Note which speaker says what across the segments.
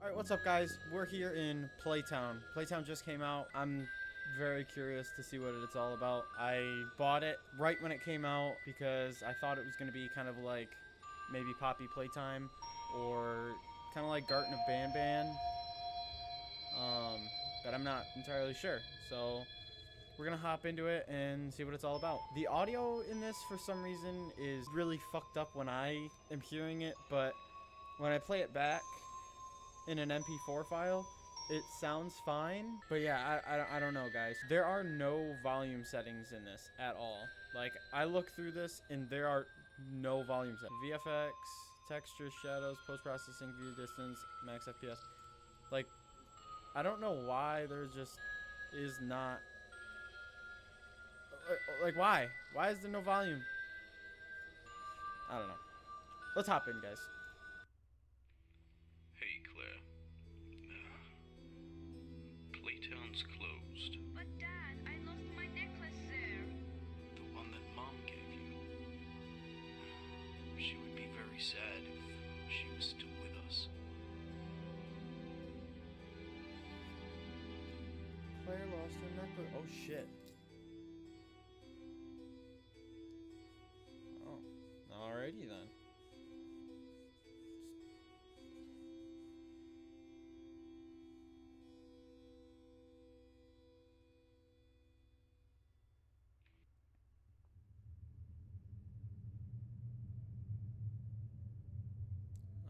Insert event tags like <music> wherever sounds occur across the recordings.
Speaker 1: Alright, what's up guys? We're here in Playtown. Playtown just came out. I'm very curious to see what it's all about. I bought it right when it came out because I thought it was going to be kind of like maybe Poppy Playtime or kind of like Garten of Banban. Um, but I'm not entirely sure. So we're gonna hop into it and see what it's all about. The audio in this, for some reason, is really fucked up when I am hearing it, but when I play it back in an MP4 file, it sounds fine. But yeah, I, I, I don't know, guys. There are no volume settings in this at all. Like, I look through this and there are no volume settings. VFX, textures, shadows, post-processing, view distance, max FPS. Like, I don't know why there just is not like why? Why is there no volume? I don't know. Let's hop in, guys.
Speaker 2: Hey, Claire. Uh, playtown's closed.
Speaker 3: But Dad, I lost my necklace there.
Speaker 2: The one that Mom gave you. She would be very sad if she was still with us.
Speaker 1: Claire lost her necklace. Oh shit.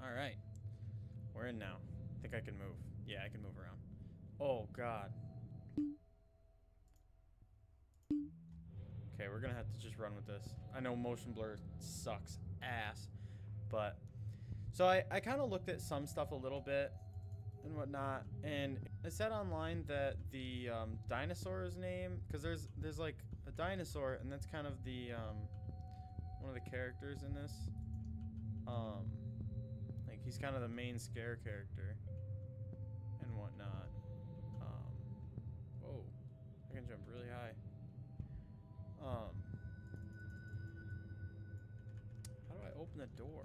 Speaker 1: Alright. We're in now. I think I can move. Yeah, I can move around. Oh god. Okay, we're gonna have to just run with this. I know motion blur sucks ass, but so I, I kind of looked at some stuff a little bit and whatnot, and it said online that the um, dinosaur's name, because there's there's like a dinosaur, and that's kind of the um, one of the characters in this. Um, he's kind of the main scare character and whatnot. Um, whoa, I can jump really high. Um, how do I open the door?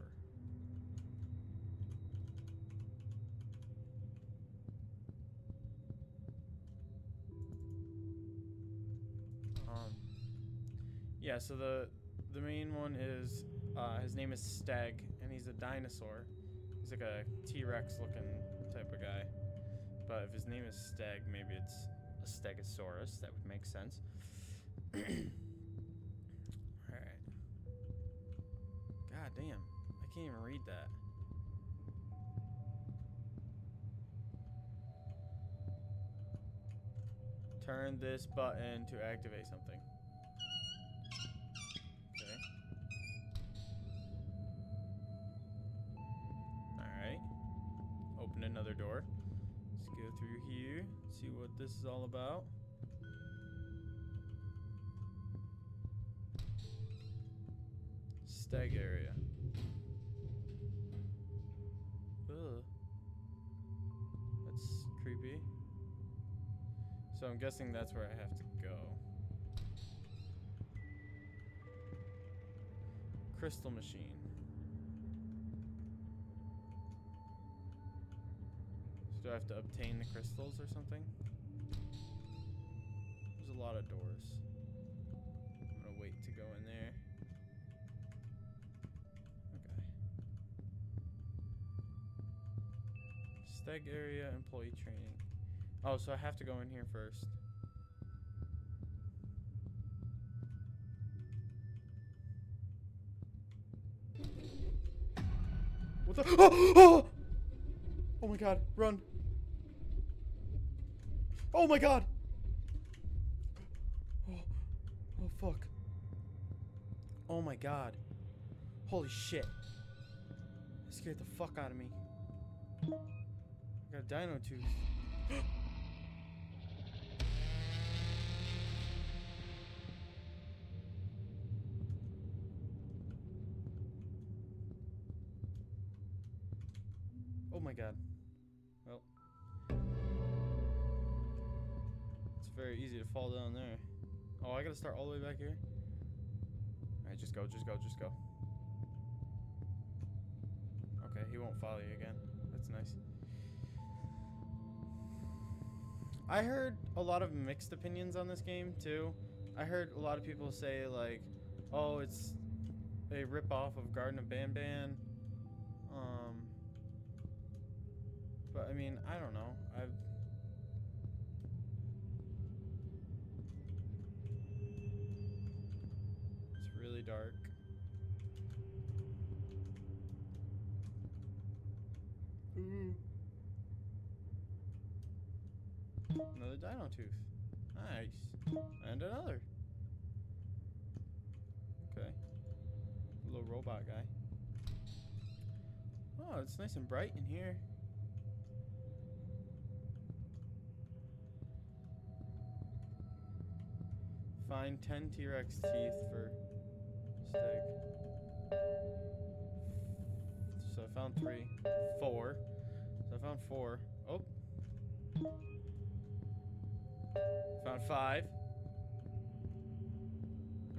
Speaker 1: Um, yeah. So the the main one is uh, his name is Steg, and he's a dinosaur. He's like a T-Rex looking type of guy. But if his name is Steg, maybe it's a Stegosaurus. That would make sense. <clears throat> Alright. God damn. I can't even read that. Turn this button to activate something. This is all about. Steg area. Ugh. That's creepy. So I'm guessing that's where I have to go. Crystal machine. Do I have to obtain the crystals or something? Lot of doors. I'm gonna wait to go in there. Okay. Steg area employee training. Oh, so I have to go in here first. What the? Oh, oh! oh my god, run. Oh my god! Oh, oh fuck. Oh my god. Holy shit. That scared the fuck out of me. I got a dino tooth. <gasps> oh my god. Well. It's very easy to fall down there. Oh, I gotta start all the way back here? Just go, just go, just go. Okay, he won't follow you again. That's nice. I heard a lot of mixed opinions on this game too. I heard a lot of people say like, "Oh, it's a rip-off of Garten of Banban." Um, but I mean, I don't know. I've really dark. Ooh. Another dino tooth. Nice. And another. Okay. Little robot guy. Oh, it's nice and bright in here. Find 10 T-Rex teeth for Steg. So I found three. Four. So I found four. Oh. Found five.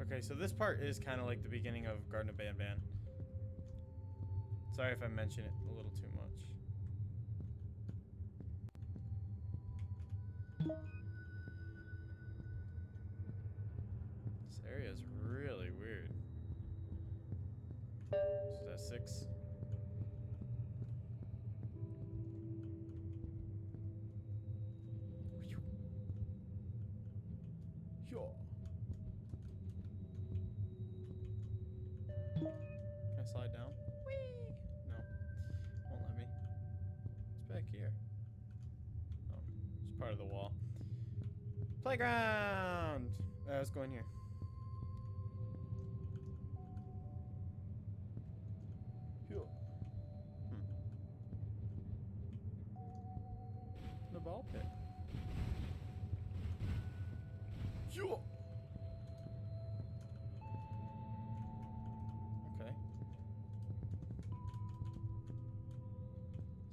Speaker 1: Okay, so this part is kind of like the beginning of Garten of Banban. Sorry if I mention it a little too much. Six? Can I slide down? Whee! No. Won't let me. It's back here. Oh, it's part of the wall. Playground! Uh, let's go in here.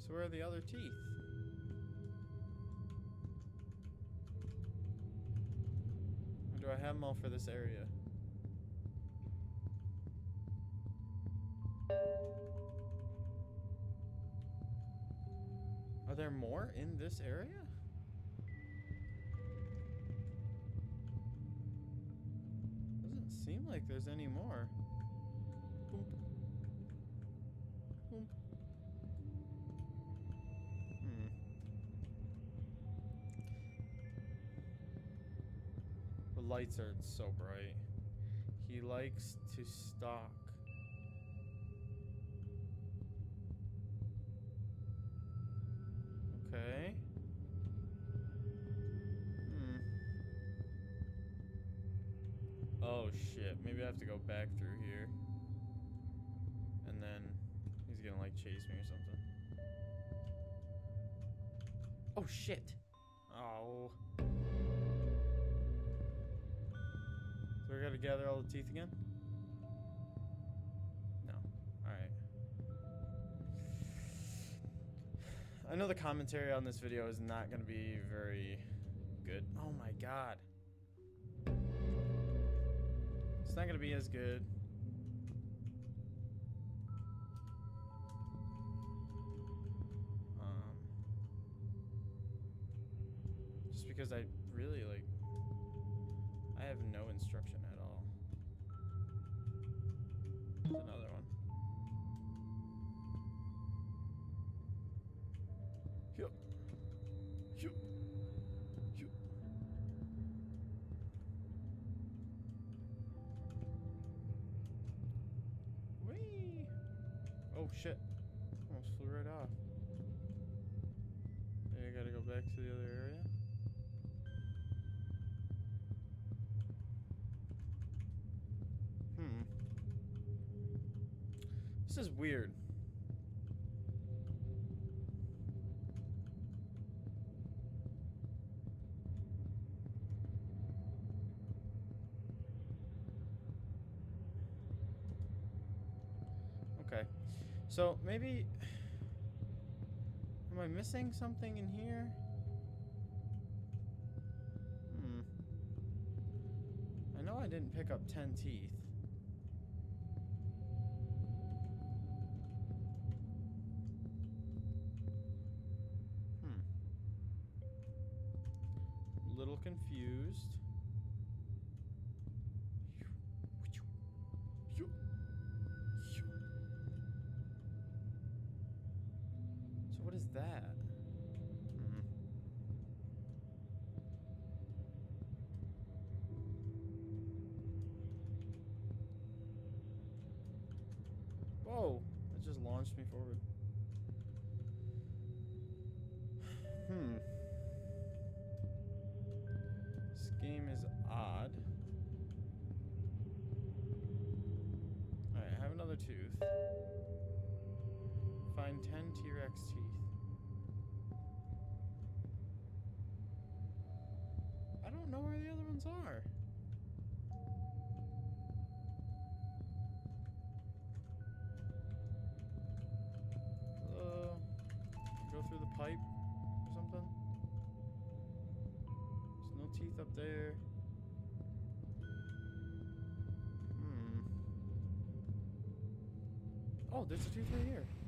Speaker 1: So where are the other teeth? Or do I have them all for this area? Are there more in this area? Lights are so bright. He likes to stalk. Okay. Hmm. Oh shit, maybe I have to go back through here. And then he's gonna like chase me or something. Oh shit! Oh. Gotta gather all the teeth again? No. Alright. I know the commentary on this video is not gonna be very good. Oh my god. It's not gonna be as good. Um, just because I Oh shit. Almost flew right off. Yeah, I gotta go back to the other area. Hmm. This is weird. So maybe. <sighs> Am I missing something in here? Hmm. I know I didn't pick up 10 teeth. Ones are. Uh, go through the pipe or something. There's no teeth up there. Hmm. Oh, there's a tooth right here.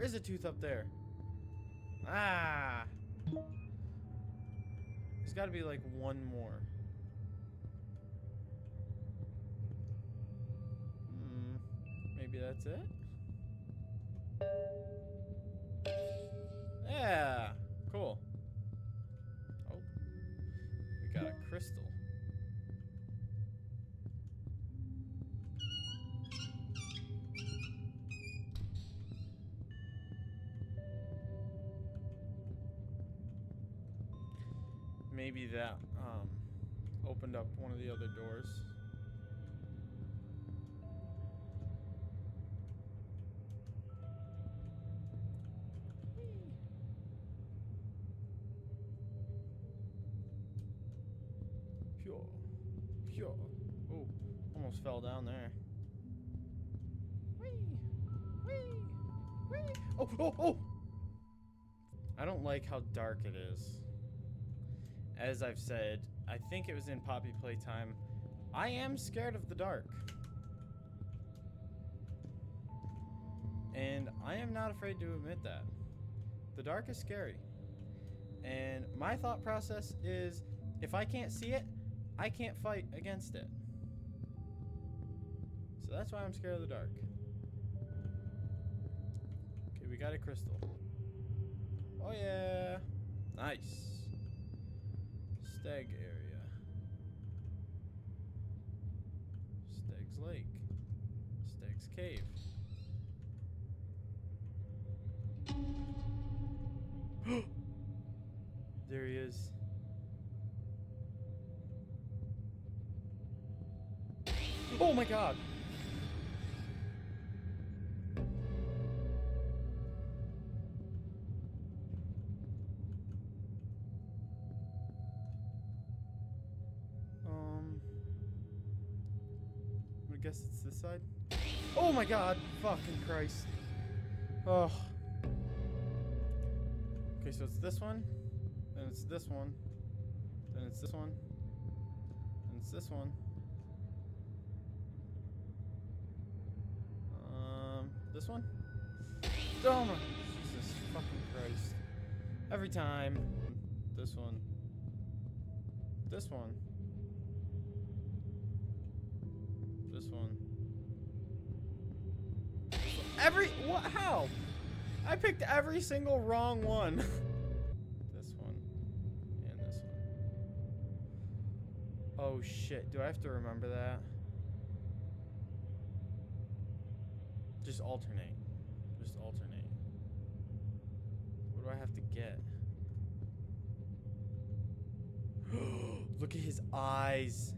Speaker 1: There is a tooth up there. Ah! There's got to be like one more. Hmm. Maybe that's it? Yeah! Almost fell down there. Whee! Whee! Whee! Oh, oh, oh! I don't like how dark it is. As I've said, I think it was in Poppy Playtime. I am scared of the dark. And I am not afraid to admit that. The dark is scary. And my thought process is if I can't see it, I can't fight against it. So that's why I'm scared of the dark. Okay, we got a crystal. Oh yeah. Nice. Steg area. Steg's Lake. Steg's Cave. <gasps> there he is. Oh my god! Side. Oh my god! Fucking Christ. Oh. Okay, so it's this one, then it's this one, then it's this one, and it's this one. Um, this one? Oh my, Jesus fucking Christ. Every time. This one. This one. How? I picked every single wrong one. <laughs> this one and this one. Oh shit! Do I have to remember that? Just alternate. Just alternate. What do I have to get? <gasps> Look at his eyes.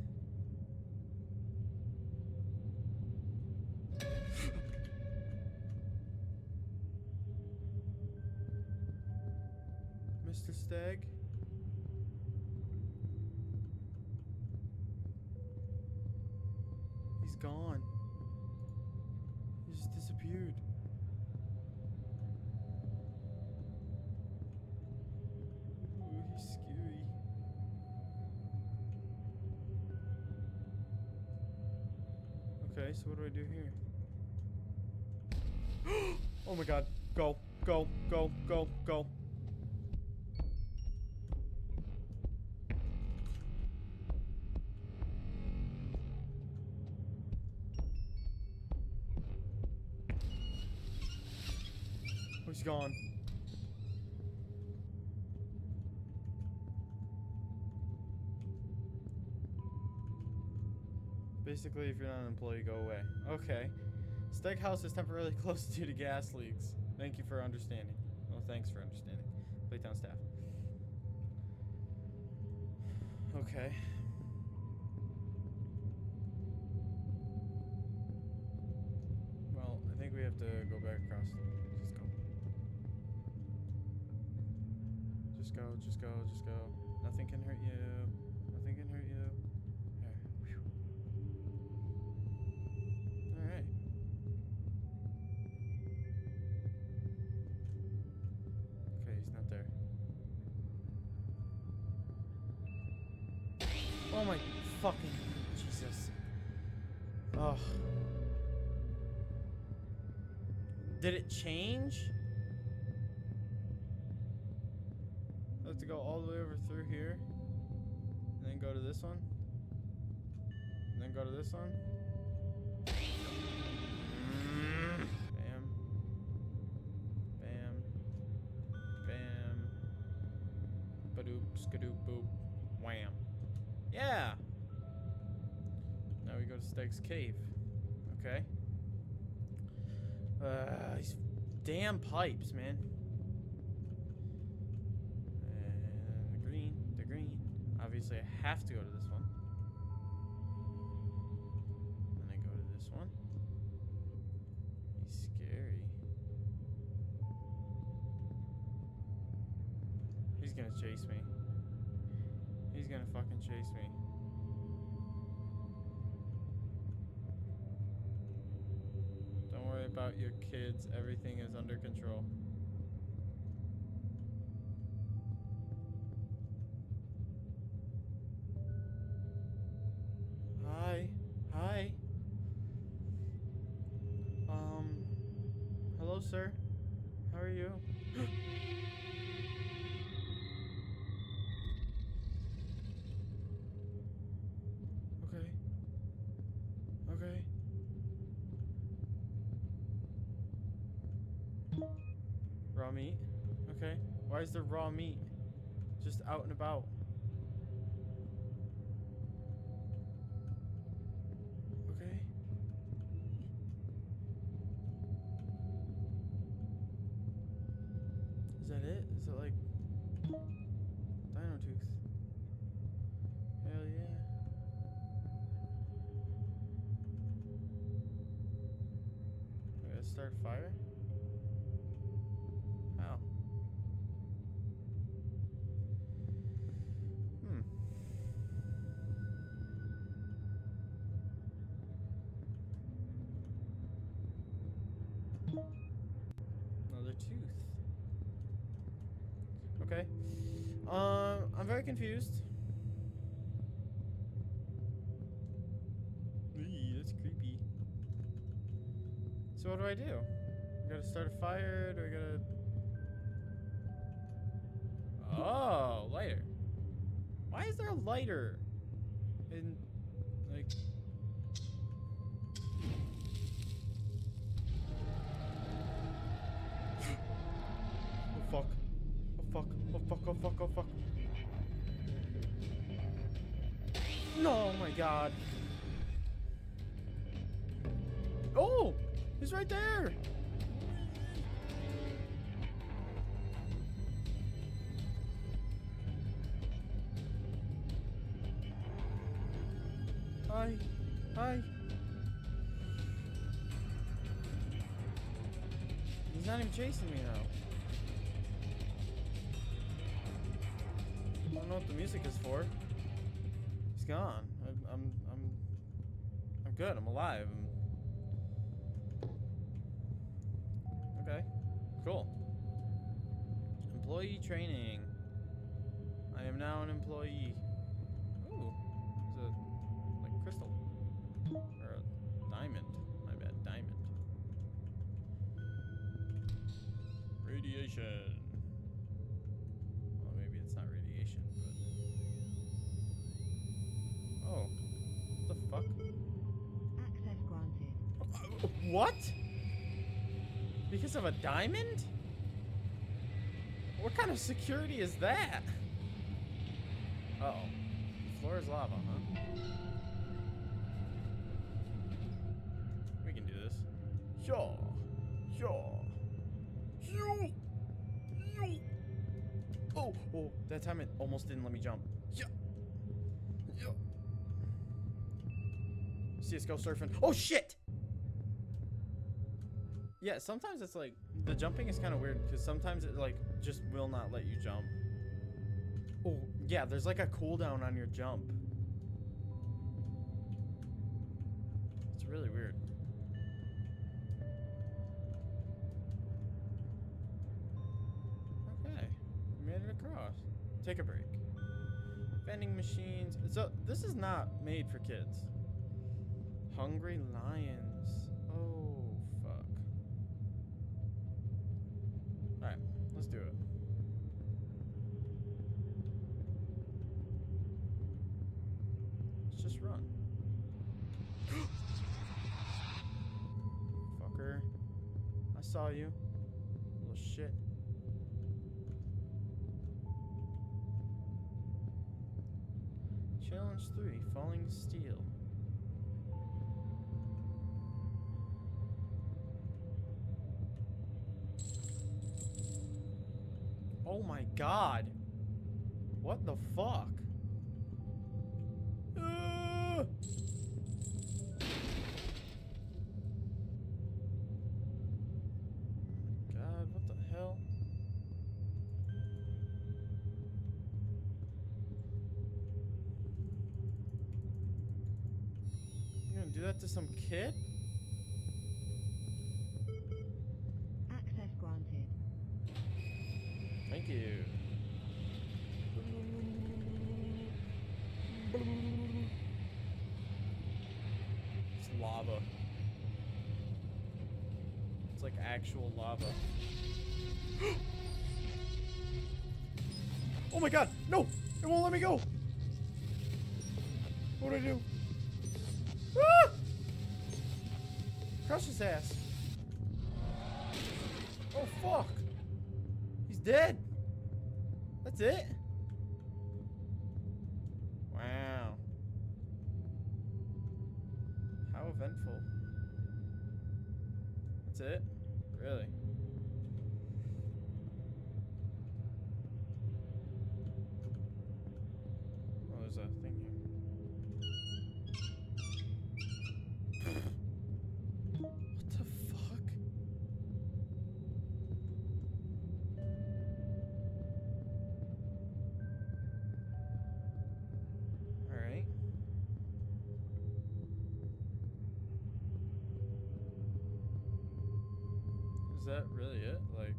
Speaker 1: egg. He's gone. He just disappeared. Ooh, he's scary. Okay, so what do I do here? <gasps> oh my god. Go, go, go, go, go. Gone. Basically, if you're not an employee, go away. Okay. Steakhouse is temporarily <laughs> closed due to gas leaks. Thank you for understanding. Well, thanks for understanding. Playtown staff. Okay. Well, I think we have to go back across. Just go. Just go, just go. Nothing can hurt you. Nothing can hurt you. Alright. Okay, he's not there. Oh my this one. Bam. Bam. Bam. Badoop, skadoop, boop. Wham. Yeah! Now we go to Steg's cave. Okay. Uh, these damn pipes, man. And the green, the green. Obviously, I have to go to this one. Control. Hi. Hi. Um. Hello, sir. How are you? <coughs> okay. Okay. Meat? Okay. Why is there raw meat? Just out and about. Okay. Um, I'm very confused. Eee, that's creepy. So what do I do? I gotta start a fire? Do I gotta... Oh, lighter. Why is there a lighter? In, He's not even chasing me now. I don't know what the music is for. He's gone. I'm, I'm, I'm, I'm good. I'm alive. I'm... Okay. Cool. Employee training. I am now an employee. Of a diamond? What kind of security is that? Uh oh. Floor is lava, huh? We can do this. Sure. Sure. Sure. Sure. Oh, oh, that time it almost didn't let me jump. Yeah. Yeah. CSGO surfing. Oh, shit! Yeah, sometimes it's like, the jumping is kind of weird because sometimes it like just will not let you jump. Oh, yeah, there's like a cooldown on your jump. It's really weird. Okay, we made it across. Take a break. Vending machines. So this is not made for kids. Hungry lions. Oh saw you. Little shit. Challenge 3 Falling Steel. Oh my god. What the fuck? Do that to some kid?
Speaker 4: Access granted.
Speaker 1: Thank you. It's lava. It's like actual lava. <gasps> oh my god! No! It won't let me go! What do I do? Crush that really it? Like,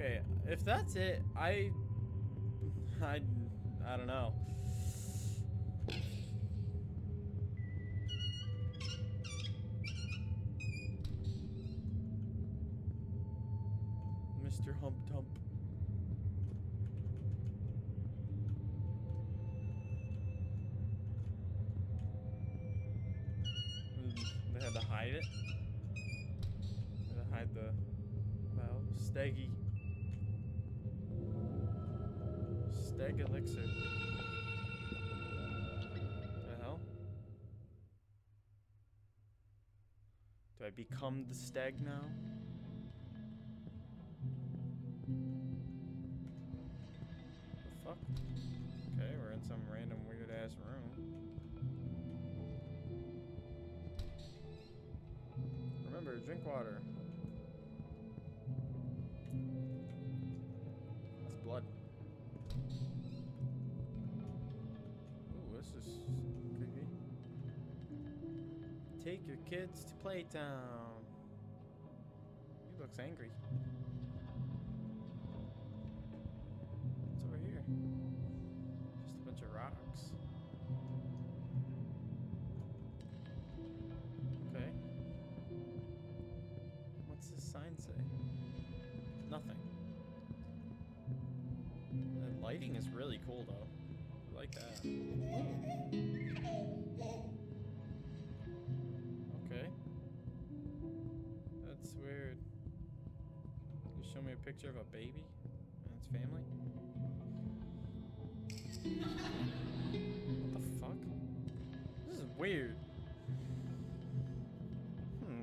Speaker 1: Okay, if that's it, I, I, I don't know. Become the stag now? The fuck? Okay, we're in some random weird ass room. Remember, drink water. That's blood. Ooh, this is creepy. Take your kids to Playtown. Looks angry. Show me a picture of a baby and its family? What the fuck? This is weird. Hmm.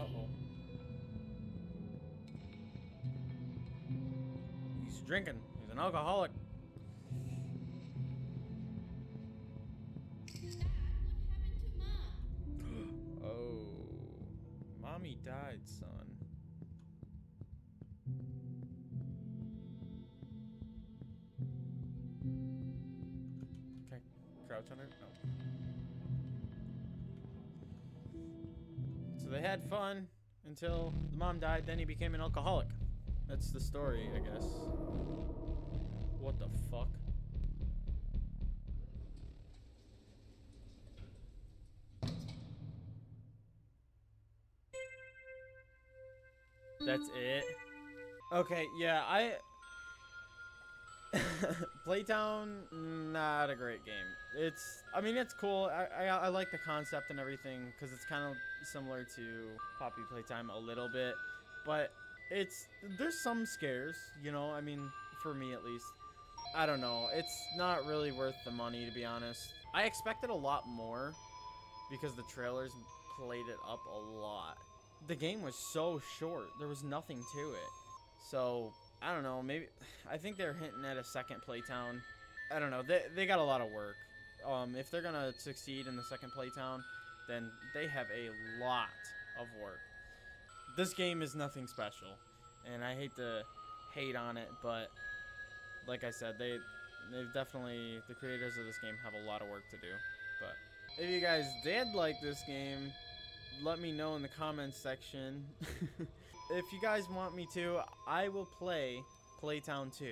Speaker 1: Uh-oh. He's drinking. He's an alcoholic. Until the mom died, then he became an alcoholic. That's the story, I guess. What the fuck? That's it. Okay, yeah, I <laughs> Playtown, not a great game. It's, I mean, it's cool. I, I, I like the concept and everything because it's kind of similar to Poppy Playtime a little bit, but it's there's some scares, you know. I mean, for me at least. I don't know. It's not really worth the money to be honest. I expected a lot more because the trailers played it up a lot. The game was so short. There was nothing to it. So I don't know. Maybe I think they're hinting at a second Playtown. I don't know. They they got a lot of work. Um, if they're gonna succeed in the second Playtown, then they have a lot of work. This game is nothing special, and I hate to hate on it, but like I said, they they've definitely the creators of this game have a lot of work to do. But if you guys did like this game, let me know in the comments section. <laughs> if you guys want me to, I will play Playtown 2.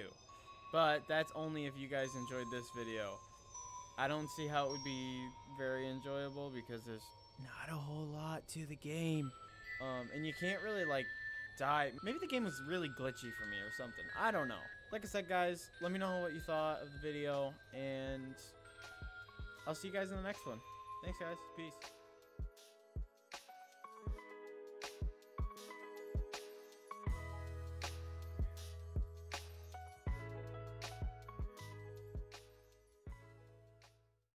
Speaker 1: But that's only if you guys enjoyed this video. I don't see how it would be very enjoyable because there's not a whole lot to the game. Um, and you can't really like die. Maybe the game was really glitchy for me or something. I don't know. Like I said, guys, let me know what you thought of the video, and I'll see you guys in the next one. Thanks, guys. Peace.